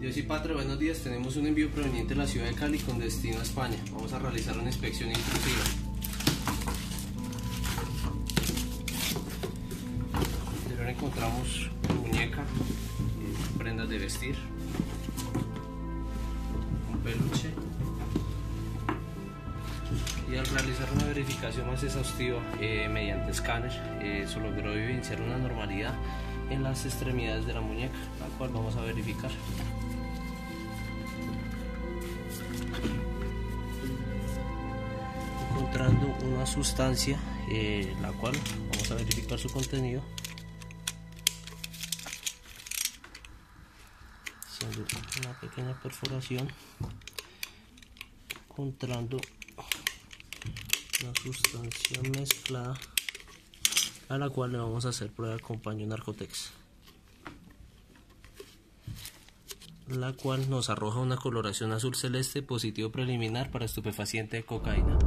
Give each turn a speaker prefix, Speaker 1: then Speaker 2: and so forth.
Speaker 1: Dios y Patria, buenos días. Tenemos un envío proveniente de la ciudad de Cali con destino a España. Vamos a realizar una inspección intrusiva. En encontramos muñeca, prendas de vestir, un peluche y al realizar una verificación más exhaustiva eh, mediante escáner eh, se logró evidenciar una normalidad en las extremidades de la muñeca, la cual vamos a verificar. Encontrando una sustancia, eh, la cual vamos a verificar su contenido. Haciendo una pequeña perforación, encontrando una sustancia mezclada a la cual le vamos a hacer prueba con paño narcotex la cual nos arroja una coloración azul celeste positivo preliminar para estupefaciente de cocaína